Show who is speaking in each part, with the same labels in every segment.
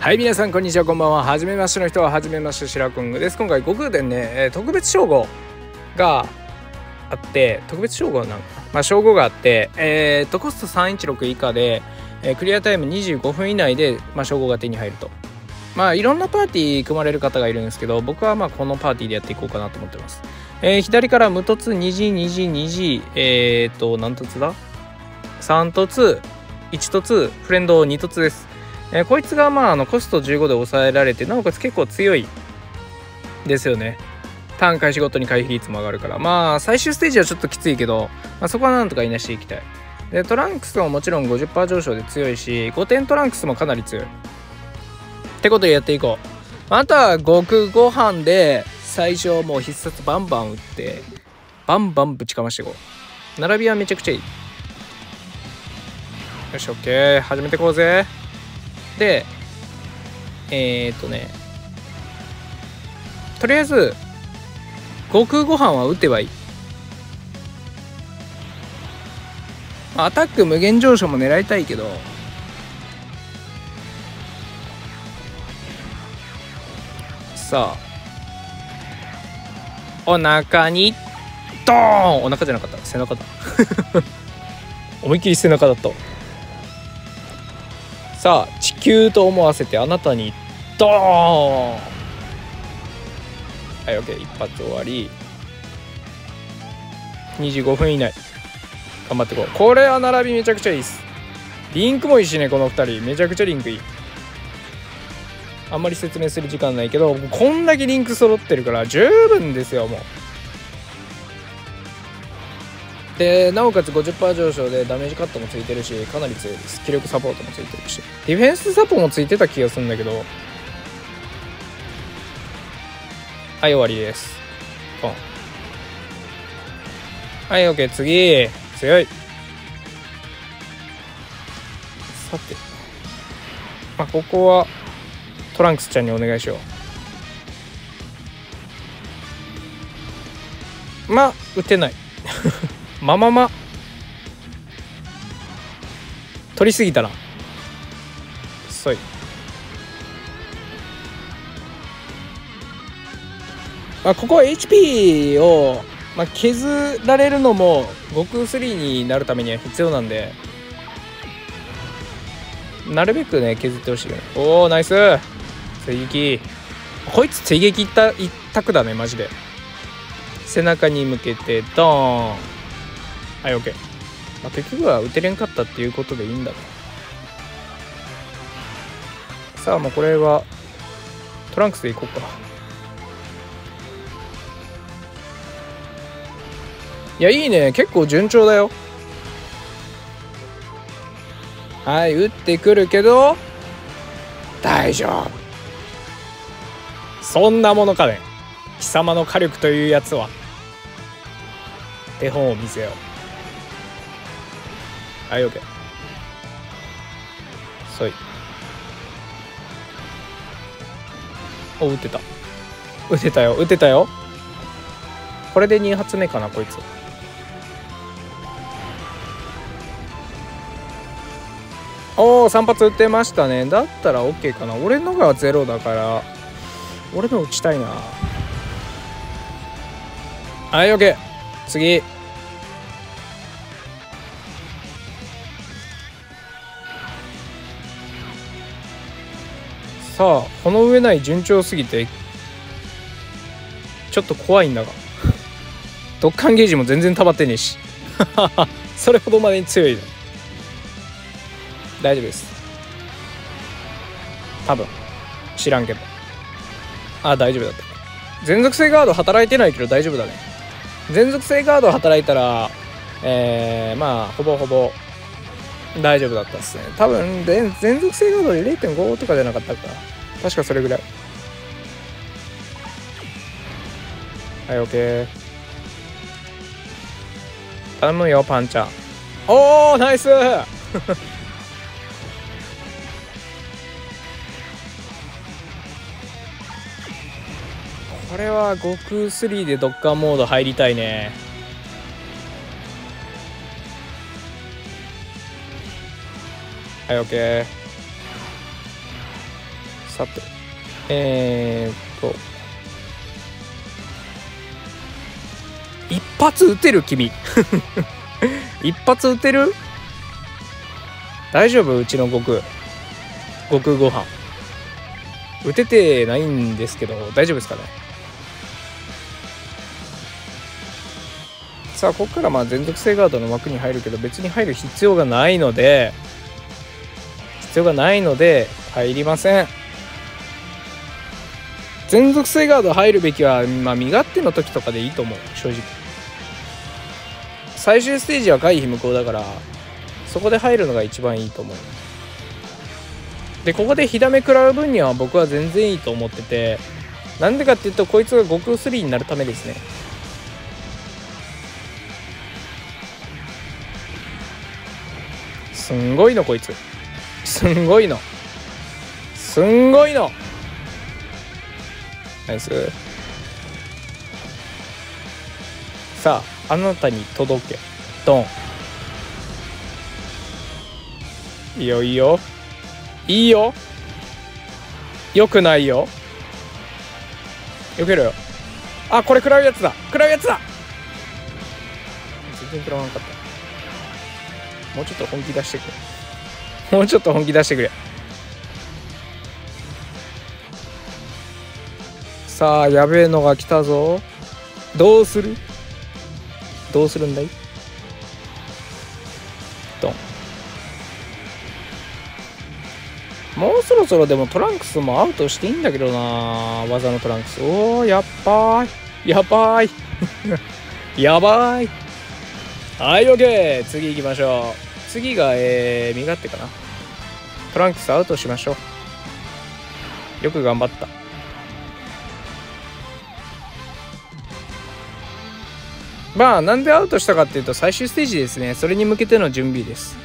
Speaker 1: はい皆さんこんにちはこんばんは。はじめましての人ははじめまして白くんです。今回悟空伝ね、特別称号があって特別称号なんかまあ称号があってえー、っとコスト316以下で、えークリアタイム25分以内で、まあ、称号が手に入ると。まあいろんなパーティー組まれる方がいるんですけど僕はまあこのパーティーでやっていこうかなと思ってます、えー左から無凸2時2時2時えー、っと何凸だ？3凸1凸フレンド2凸です。えーこいつがまああのコスト15で抑えられてなおかつ結構強いですよね。ターン開始ごとに回避率も上がるから。まあ最終ステージはちょっときついけど、まあ、そこはなんとかいなしていきたい。でトランクスももちろん50%上昇で強いし5点トランクスもかなり強い。ってことでやっていこう。あとは極ご飯で最初もう必殺バンバン打ってバンバンぶちかましていこう。並びはめちゃくちゃいい。よし OK 始めていこうぜ。でえー、っとねとりあえず悟空ご飯は打てばいい。アタック無限上昇も狙いたいけど。さあ。お腹にドーン!お腹じゃなかった。背中だ。思いっきり背中だった。さあ球と思わせてあなたにドーンはい OK 一発終わり。25分以内。頑張ってこう。これは並びめちゃくちゃいいっす。リンクもいいしねこの2人。めちゃくちゃリンクいい。あんまり説明する時間ないけどこんだけリンク揃ってるから十分ですよもう。でなおかつ50%上昇でダメージカットもついてるしかなり強いです気力サポートもついてるし。ディフェンスサポもついてた気がするんだけど。はい終わりです。ポン。はい OK 次。強い。さて。まあここはトランクスちゃんにお願いしよう。まあ打てない。ままま。取りすぎたな。そい。まあここは HP を、まあ、削られるのも悟空3になるためには必要なんで。なるべくね削ってほしいおおナイス。追撃。こいつ追撃一択だねマジで。背中に向けてドーン。はい OK、まあ、結局は打てれんかったっていうことでいいんだね。さあもうこれはトランクスでいこうか。いやいいね。結構順調だよ。はい打ってくるけど大丈夫。そんなものかね。貴様の火力というやつは。手本を見せよう。はい OK そい。お打てた。打てたよ打てたよ。これで2発目かなこいつ。おお3発撃ってましたね。だったら OK かな。俺のが0だから俺の打ちたいな。はい OK 次。さあこの上ない順調すぎてちょっと怖いんだが。ドッカンゲージも全然溜まってねえし。それほどまでに強い大丈夫です。多分。知らんけど。あ大丈夫だった。全属性ガード働いてないけど大丈夫だね。全属性ガード働いたらえー、まあほぼほぼ大丈夫だったっすね。多分全全属性ガードで0.5とかじゃなかったか確かそれぐらい。はい OK 頼むよパンちゃんおーナイス。これは悟空3でドッカーモード入りたいね。はい OK さて。えー、っと。一発撃てる君。一発撃てる？大丈夫？うちの悟空。悟空ご飯。打ててないんですけど大丈夫ですかね？さあここからまあ全属性ガードの枠に入るけど別に入る必要がないので必要がないので入りません。全属性ガード入るべきは、まあ、身勝手の時とかでいいと思う正直最終ステージは回避無効だからそこで入るのが一番いいと思うでここで火ダメ食らう分には僕は全然いいと思っててなんでかっていうとこいつが悟空3になるためですねすんごいのこいつすんごいのすんごいのナイス。さああなたに届け。ドン。いいよいいよ。いいよ。よくないよ。よけろよ。あこれ食らうやつだ。食らうやつだ。全然食らわなかった。もうちょっと本気出してくれ。もうちょっと本気出してくれ。さあやべえのが来たぞ。どうする？どうするんだい？ドン。もうそろそろでもトランクスもアウトしていいんだけどな技のトランクス。おおやっばい。やばい。やばい。はい OK 次行きましょう。次がえー、身勝手かな。トランクスアウトしましょう。よく頑張った。まあなんでアウトしたかっていうと最終ステージですね。それに向けての準備です。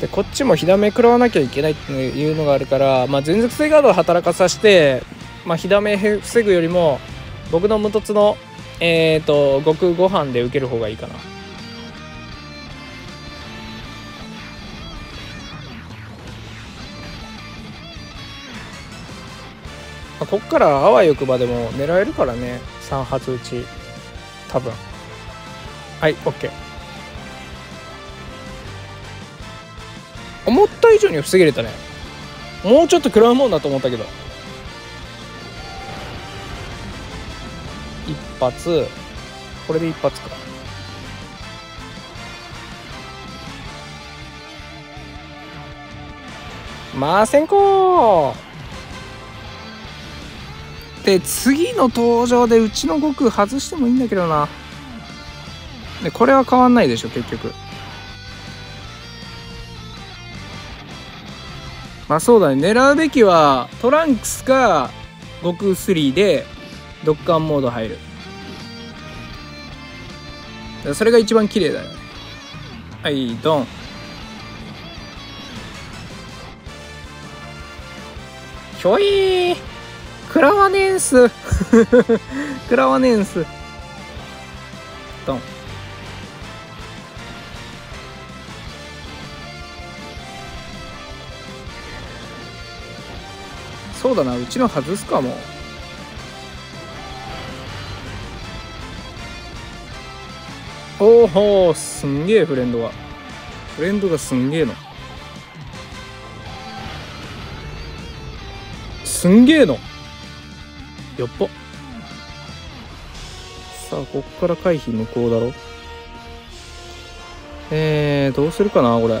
Speaker 1: でこっちも火だめ食らわなきゃいけないっていうのがあるから、まあ、全属性ガードを働かさせて、まあ、火だめ防ぐよりも僕の無凸のえっ、ー、と悟空ご飯で受ける方がいいかな。あ、こっからあわよくばでも狙えるからね。3発打ち。多分。はい OK 思った以上に防げれたね。もうちょっと食らうもんだと思ったけど。一発。これで一発か。まあ先行で次の登場でうちの悟空外してもいいんだけどな。でこれは変わんないでしょ結局。まあそうだね。狙うべきはトランクスか悟空3でドッカンモード入る。それが一番綺麗だよね。はいドン。ひょいー食らわねえんす食らわねえんすドン。そうだなうちの外すかも。おおすんげえフレンドがフレンドがすんげえの。すんげえの。やっばさあこっから回避無効だろ。えー、どうするかなこれ。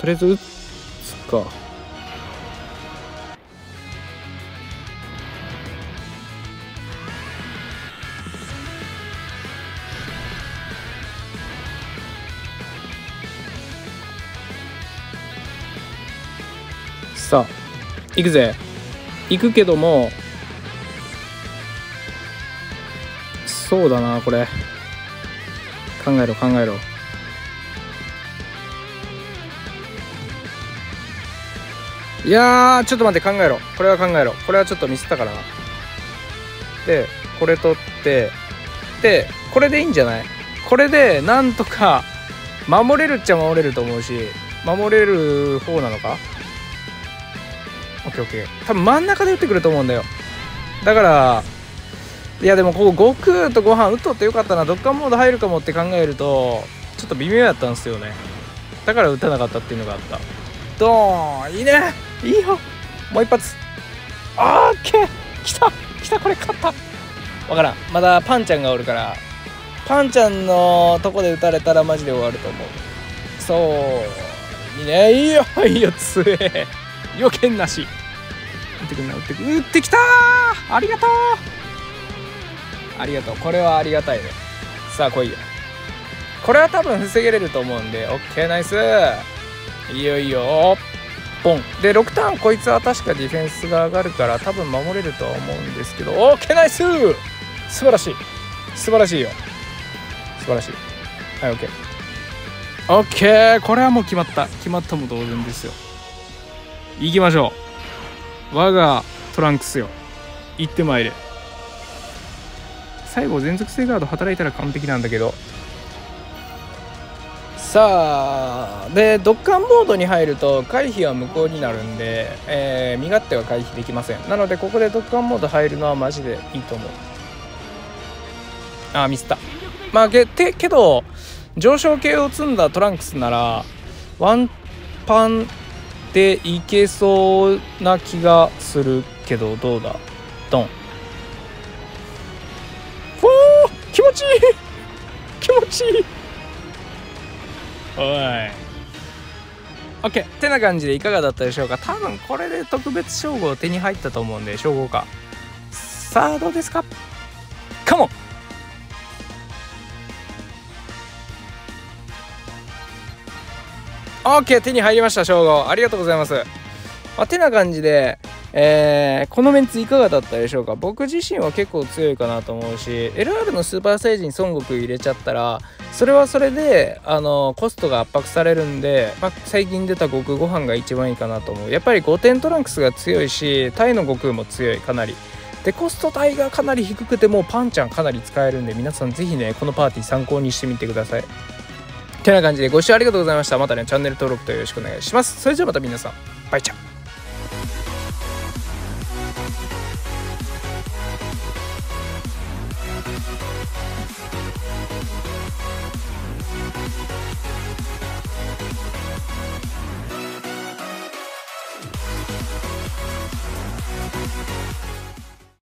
Speaker 1: とりあえず打つか。さあ行くぜ。行くけどもそうだなこれ。考えろ考えろ。いやちょっと待って考えろ。これは考えろ。これはちょっとミスったから。でこれ取ってでこれでいいんじゃない？これでなんとか守れるっちゃ守れると思うし守れる方なのか？オッケーオッケー。多分真ん中で打ってくると思うんだよ。だからいやでもここ悟空とご飯打っとってよかったな。どっかモード入るかもって考えるとちょっと微妙やったんですよね。だから打たなかったっていうのがあった。ドーン。いいね。いいよ。もう一発。オッケー。来た。来た。これ勝った。わからん。まだパンちゃんがおるから。パンちゃんのとこで打たれたらマジで終わると思う。そう。いいね。いいよ。いいよ。つえ。予見なし。打ってくんな打ってく打ってきたありがとう！ありがとう。これはありがたいね。さあ来いよこれは多分防げれると思うんで OK ナイス。いよいよポン。で6ターンこいつは確かディフェンスが上がるから多分守れると思うんですけど OK ナイス！素晴らしい。素晴らしいよ。素晴らしい。はい OK OK これはもう決まった。決まったも同然ですよ。行きましょう。我がトランクスよ。行ってまいれ。最後全属性ガード働いたら完璧なんだけど。さあでドッカンモードに入ると回避は無効になるんで、えー、身勝手は回避できません。なのでここでドッカンモード入るのはマジでいいと思う。あミスった。まあけけど上昇系を積んだトランクスならワンパンでいけそうな気がするけどどうだ？ドン。おー気持ちいい。気持ちいい。おい。OK ってな感じでいかがだったでしょうか？多分これで特別称号手に入ったと思うんで称号か。さあどうですか？カモン OK 手に入りました称号。ありがとうございます、まあ、てな感じでえー、このメンツいかがだったでしょうか？僕自身は結構強いかなと思うし LR のスーパーサイジに孫悟空入れちゃったらそれはそれであのコストが圧迫されるんで、まあ、最近出た悟空ご飯が一番いいかなと思う。やっぱり5点トランクスが強いしタイの悟空も強いかなり。でコスト帯がかなり低くてもうパンちゃんかなり使えるんで皆さん是非ねこのパーティー参考にしてみてください。てな感じでご視聴ありがとうございました。またねチャンネル登録とよろしくお願いします。それじゃあまた皆さん。バイチャ。